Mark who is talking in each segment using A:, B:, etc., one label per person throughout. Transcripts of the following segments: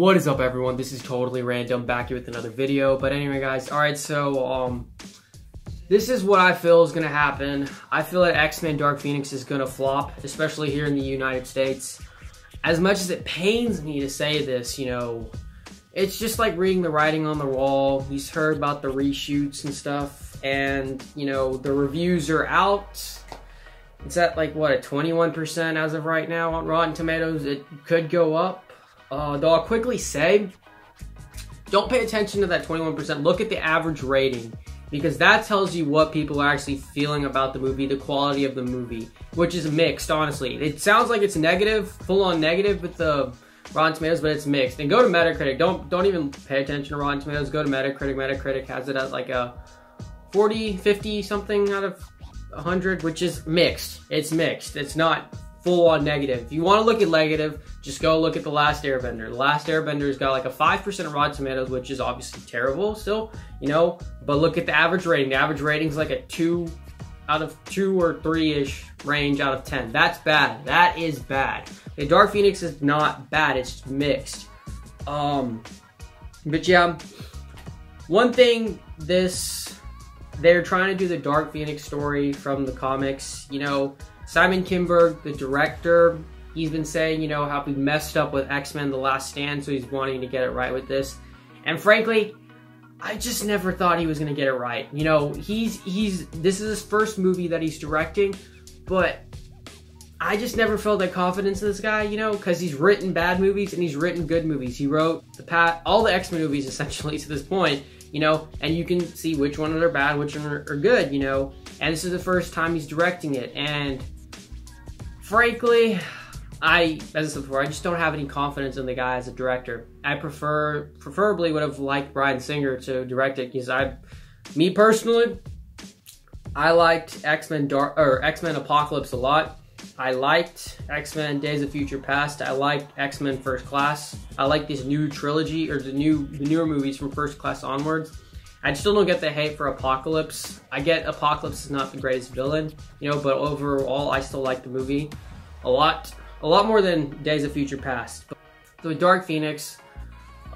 A: What is up everyone? This is totally random back here with another video. But anyway guys, alright so um this is what I feel is gonna happen. I feel that X-Men Dark Phoenix is gonna flop, especially here in the United States. As much as it pains me to say this, you know, it's just like reading the writing on the wall. He's heard about the reshoots and stuff, and you know, the reviews are out. It's at like what a 21% as of right now on Rotten Tomatoes. It could go up uh, though I'll quickly say, don't pay attention to that 21%. Look at the average rating because that tells you what people are actually feeling about the movie, the quality of the movie, which is mixed, honestly. It sounds like it's negative, full on negative with the Rotten Tomatoes, but it's mixed. And go to Metacritic. Don't don't even pay attention to Rotten Tomatoes. Go to Metacritic. Metacritic has it at like a 40, 50 something out of 100, which is mixed. It's mixed. It's not full on negative. If you want to look at negative, just go look at The Last Airbender. The Last Airbender's got like a 5% Rotten Tomatoes, which is obviously terrible still, you know, but look at the average rating. The average rating's like a 2 out of 2 or 3-ish range out of 10. That's bad. That is bad. The Dark Phoenix is not bad. It's mixed. Um, but yeah, one thing this they're trying to do the Dark Phoenix story from the comics, you know, Simon Kinberg, the director, he's been saying, you know, how we messed up with X-Men The Last Stand, so he's wanting to get it right with this. And frankly, I just never thought he was going to get it right. You know, he's he's this is his first movie that he's directing, but I just never felt that confidence in this guy, you know, because he's written bad movies and he's written good movies. He wrote the pat all the X Men movies essentially to this point, you know, and you can see which ones are bad, which ones are, are good, you know. And this is the first time he's directing it, and frankly, I, as I said before, I just don't have any confidence in the guy as a director. I prefer, preferably would have liked Bryan Singer to direct it because I, me personally, I liked X Men Dark or X Men Apocalypse a lot. I liked X Men Days of Future Past. I liked X Men First Class. I like this new trilogy or the new the newer movies from First Class onwards. I still don't get the hate for Apocalypse. I get Apocalypse is not the greatest villain, you know, but overall I still like the movie a lot, a lot more than Days of Future Past. The Dark Phoenix,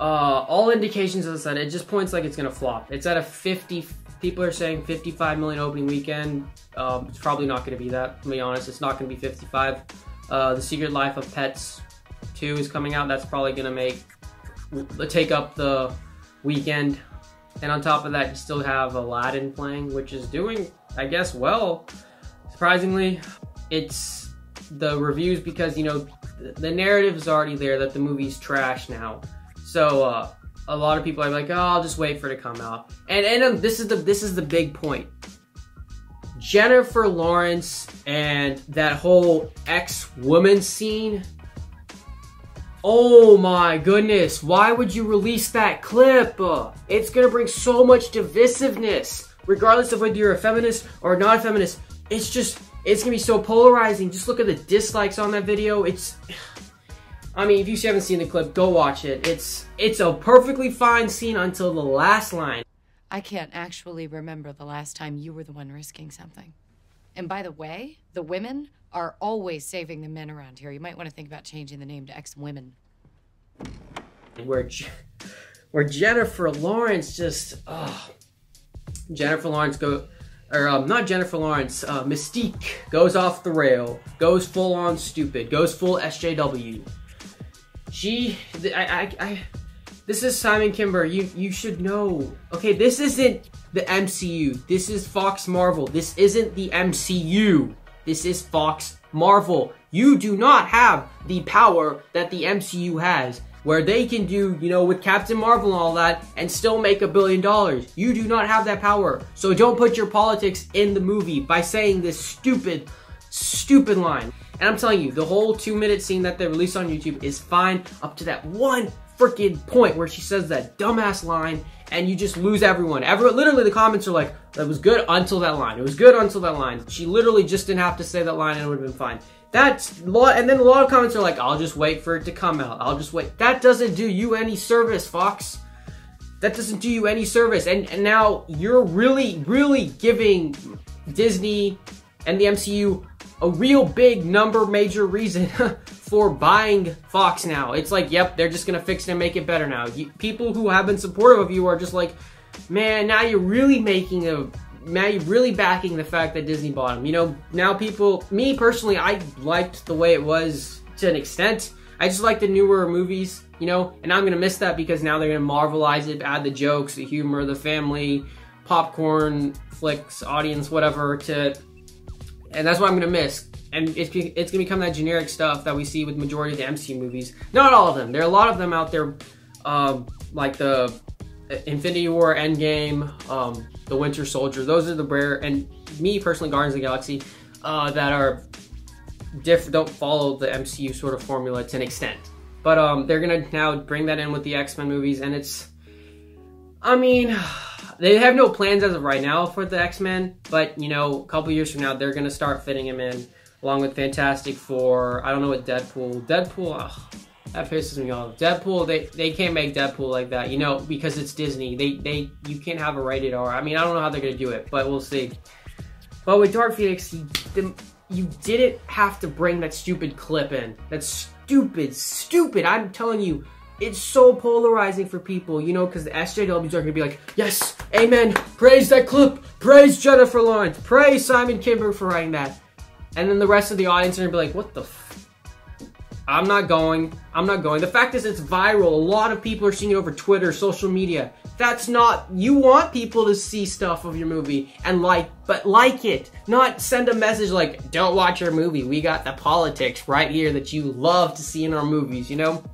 A: uh, all indications, as I said, it just points like it's gonna flop. It's at a 50. People are saying 55 million opening weekend. Um, it's probably not gonna be that. To be honest, it's not gonna be 55. Uh, the Secret Life of Pets 2 is coming out. That's probably gonna make take up the weekend. And on top of that, you still have Aladdin playing, which is doing, I guess, well. Surprisingly, it's the reviews because, you know, the narrative is already there that the movie's trash now. So, uh, a lot of people are like, oh, I'll just wait for it to come out. And and um, this is the this is the big point. Jennifer Lawrence and that whole ex-woman scene Oh my goodness, why would you release that clip? Uh, it's gonna bring so much divisiveness, regardless of whether you're a feminist or not a feminist. It's just, it's gonna be so polarizing. Just look at the dislikes on that video. It's, I mean, if you haven't seen the clip, go watch it. It's, it's a perfectly fine scene until the last line.
B: I can't actually remember the last time you were the one risking something. And by the way, the women are always saving the men around here. You might want to think about changing the name to X Women.
A: Where, where Jennifer Lawrence just, oh, Jennifer Lawrence go, or um, not Jennifer Lawrence, uh, Mystique goes off the rail, goes full on stupid, goes full SJW. She, I, I, I this is Simon Kinberg. You, you should know. Okay, this isn't the MCU. This is Fox Marvel. This isn't the MCU. This is Fox Marvel. You do not have the power that the MCU has, where they can do, you know, with Captain Marvel and all that, and still make a billion dollars. You do not have that power. So don't put your politics in the movie by saying this stupid, stupid line. And I'm telling you, the whole two minute scene that they released on YouTube is fine up to that one freaking point where she says that dumbass line and you just lose everyone. Everyone, literally the comments are like, that was good until that line. It was good until that line. She literally just didn't have to say that line and it would have been fine. That's lot, and then a lot of comments are like, I'll just wait for it to come out. I'll just wait. That doesn't do you any service, Fox. That doesn't do you any service. And, and now you're really, really giving Disney and the MCU a real big number major reason for buying Fox now. It's like, yep, they're just gonna fix it and make it better now. You, people who have been supportive of you are just like, man, now you're really making a now you're really backing the fact that Disney bought them. You know, now people, me personally, I liked the way it was to an extent. I just like the newer movies, you know, and I'm gonna miss that because now they're gonna marvelize it, add the jokes, the humor, the family, popcorn flicks, audience, whatever. To, and that's what I'm gonna miss. And it's it's gonna become that generic stuff that we see with majority of the MCU movies. Not all of them. There are a lot of them out there, um, like the Infinity War, Endgame, um, The Winter Soldier. Those are the rare, and me personally, Guardians of the Galaxy, uh, that are diff don't follow the MCU sort of formula to an extent. But um, they're gonna now bring that in with the X Men movies, and it's, I mean, they have no plans as of right now for the X Men, but you know, a couple years from now, they're gonna start fitting them in along with Fantastic Four. I don't know what Deadpool. Deadpool. Ugh, that pisses me off. Deadpool, they, they can't make Deadpool like that, you know, because it's Disney. They they you can't have a rated R. I mean, I don't know how they're gonna do it, but we'll see. But with Dark Phoenix, you, you didn't have to bring that stupid clip in. That's stupid, stupid. I'm telling you, it's so polarizing for people, you know, because the SJWs are gonna be like, yes, amen, praise that clip, praise Jennifer Lawrence, praise Simon Kinberg for writing that. And then the rest of the audience are gonna be like, what the I'm not going. I'm not going. The fact is, it's viral. A lot of people are seeing it over Twitter, social media. That's not, you want people to see stuff of your movie and like, but like it. Not send a message like, don't watch our movie. We got the politics right here that you love to see in our movies, you know?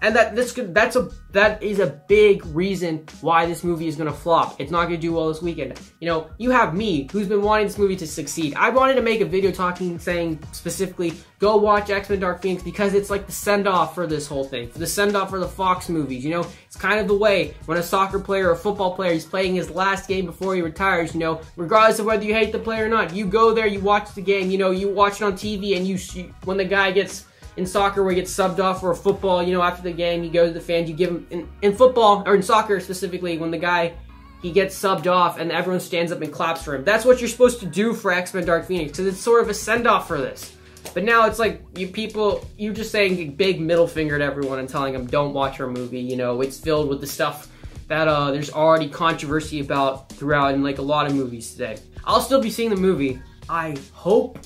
A: And that this could, that's a that is a big reason why this movie is gonna flop. It's not gonna do well this weekend. You know, you have me who's been wanting this movie to succeed. I wanted to make a video talking saying specifically go watch X-Men Dark Phoenix because it's like the send-off for this whole thing. The send-off for the Fox movies, you know? It's kind of the way when a soccer player or football player is playing his last game before he retires, you know, regardless of whether you hate the player or not, you go there, you watch the game, you know, you watch it on TV and you when the guy gets in soccer where he gets subbed off for a football, you know, after the game, you go to the fans, you give him, in, in football, or in soccer specifically, when the guy, he gets subbed off and everyone stands up and claps for him. That's what you're supposed to do for X-Men Dark Phoenix, because it's sort of a send-off for this. But now it's like, you people, you're just saying big middle finger to everyone and telling them, don't watch our movie, you know, it's filled with the stuff that uh, there's already controversy about throughout in like a lot of movies today. I'll still be seeing the movie. I hope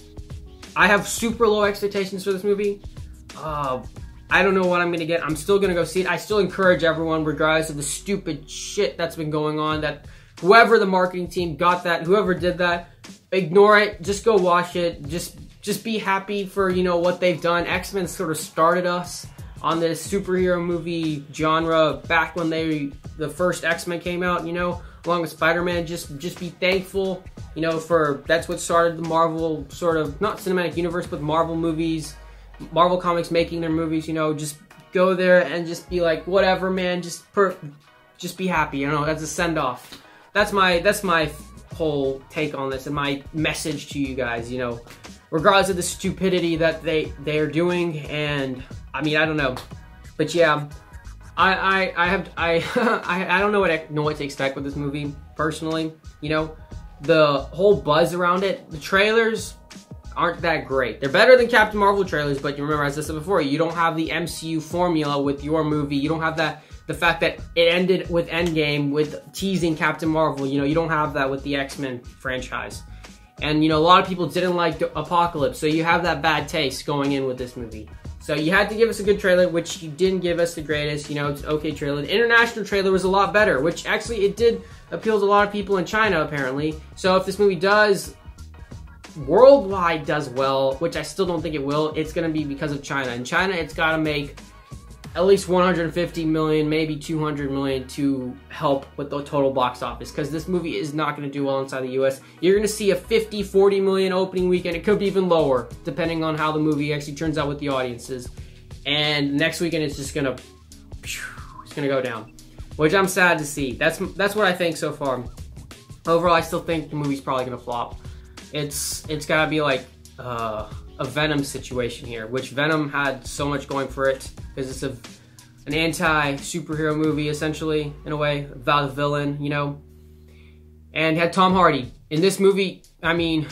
A: I have super low expectations for this movie uh, I don't know what I'm gonna get. I'm still gonna go see it. I still encourage everyone, regardless of the stupid shit that's been going on, that whoever the marketing team got that, whoever did that, ignore it. Just go watch it. Just just be happy for you know what they've done. X Men sort of started us on this superhero movie genre back when they the first X Men came out. You know, along with Spider Man. Just just be thankful. You know, for that's what started the Marvel sort of not cinematic universe, but Marvel movies Marvel Comics making their movies, you know, just go there and just be like, whatever, man, just per, just be happy, you know, that's a send off. That's my that's my whole take on this and my message to you guys, you know, regardless of the stupidity that they they are doing, and I mean, I don't know, but yeah. I, I, I have I, I I don't know what I know what to expect with this movie personally. You know, the whole buzz around it, the trailers aren't that great. They're better than Captain Marvel trailers, but you remember, as I said before, you don't have the MCU formula with your movie. You don't have that the fact that it ended with Endgame with teasing Captain Marvel. You know, you don't have that with the X Men franchise. And you know, a lot of people didn't like Apocalypse, so you have that bad taste going in with this movie. So you had to give us a good trailer, which you didn't give us the greatest. You know, it's okay trailer. The international trailer was a lot better, which actually it did appeal to a lot of people in China apparently. So if this movie does worldwide does well, which I still don't think it will, it's going to be because of China. In China, it's got to make at least 150 million, maybe 200 million to help with the total box office because this movie is not going to do well inside the US. You're going to see a 50, 40 million opening weekend. It could be even lower depending on how the movie actually turns out with the audiences. And next weekend it's just going to it's going to go down, which I'm sad to see. That's that's what I think so far. Overall, I still think the movie's probably going to flop. It's it's gotta be like uh, a Venom situation here, which Venom had so much going for it because it's a an anti superhero movie essentially in a way about a villain, you know, and had Tom Hardy in this movie. I mean,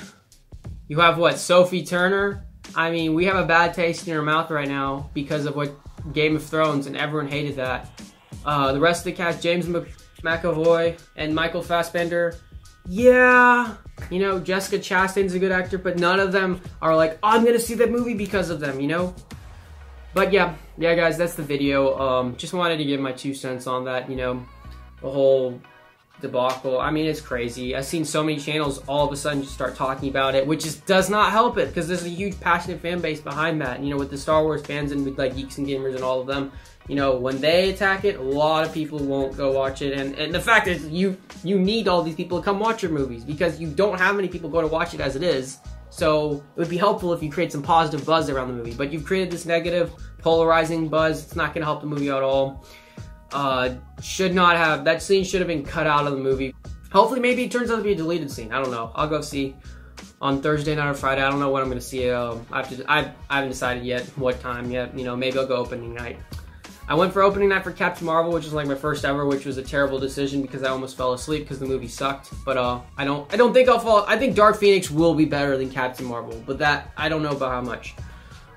A: You have what? Sophie Turner. I mean, we have a bad taste in our mouth right now because of what Game of Thrones, and everyone hated that. Uh, the rest of the cast, James McAvoy and Michael Fassbender. Yeah, you know, Jessica Chastain's a good actor, but none of them are like, oh, I'm gonna see that movie because of them, you know? But yeah, yeah, guys, that's the video. Um, just wanted to give my two cents on that, you know, the whole debacle. I mean, it's crazy. I've seen so many channels all of a sudden just start talking about it, which just does not help it because there's a huge passionate fan base behind that. You know, with the Star Wars fans and with like geeks and gamers and all of them. You know, when they attack it, a lot of people won't go watch it. And, and the fact is, you you need all these people to come watch your movies because you don't have many people go to watch it as it is. So it would be helpful if you create some positive buzz around the movie. But you've created this negative, polarizing buzz. It's not going to help the movie at all. Uh, should not have that scene should have been cut out of the movie. Hopefully, maybe it turns out to be a deleted scene. I don't know. I'll go see on Thursday night or Friday. I don't know when I'm gonna see. Um, I have to. I, I haven't decided yet what time yet. You know, maybe I'll go opening night. I went for opening night for Captain Marvel, which was like my first ever, which was a terrible decision because I almost fell asleep because the movie sucked. But uh, I don't. I don't think I'll fall. I think Dark Phoenix will be better than Captain Marvel, but that I don't know about how much.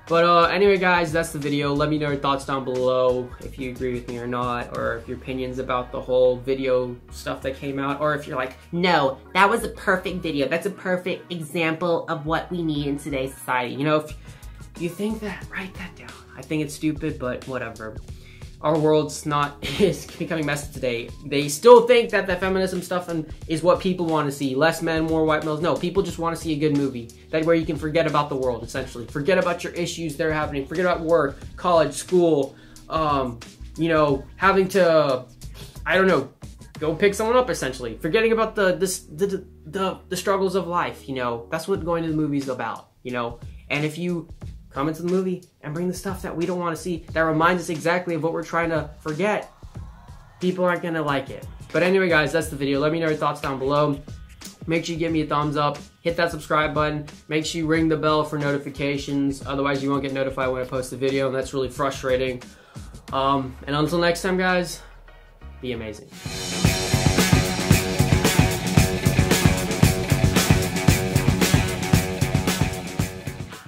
A: But uh, anyway, guys, that's the video. Let me know your thoughts down below if you agree with me or not, or if your opinions about the whole video stuff that came out, or if you're like,
C: no, that was a perfect video. That's a perfect example of what we need in today's society.
A: You know, if you think that, write that down. I think it's stupid, but whatever our world's not is becoming messy today. They still think that the feminism stuff and is what people want to see. Less men, more white males. No, people just want to see a good movie. That where you can forget about the world, essentially. Forget about your issues that are happening. Forget about work, college, school, um, you know, having to, I don't know, go pick someone up, essentially. Forgetting about the, this, the, the, the struggles of life, you know. That's what going to the movies about, you know. And if you come into the movie and bring the stuff that we don't want to see that reminds us exactly of what we're trying to forget, people aren't going to like it. But anyway, guys, that's the video. Let me know your thoughts down below. Make sure you give me a thumbs up. Hit that subscribe button. Make sure you ring the bell for notifications. Otherwise, you won't get notified when I post a video, and that's really frustrating. Um, and until next time, guys, be amazing.